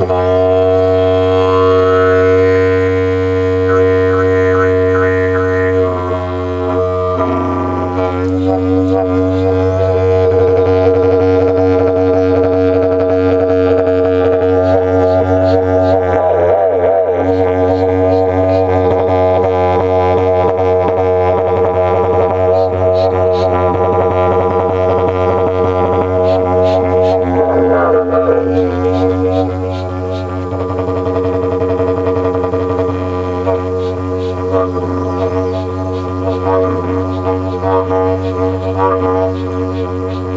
Thank Thank you.